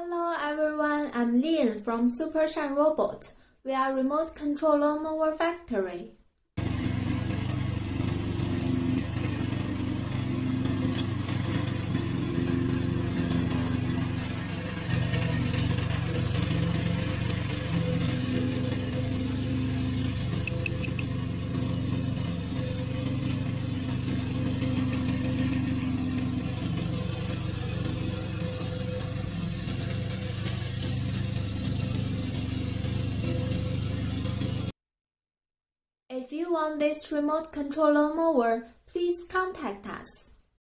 Hello everyone, I'm Lin from Supershine Robot. We are remote control lawnmower factory. If you want this remote control lawnmower, please contact us.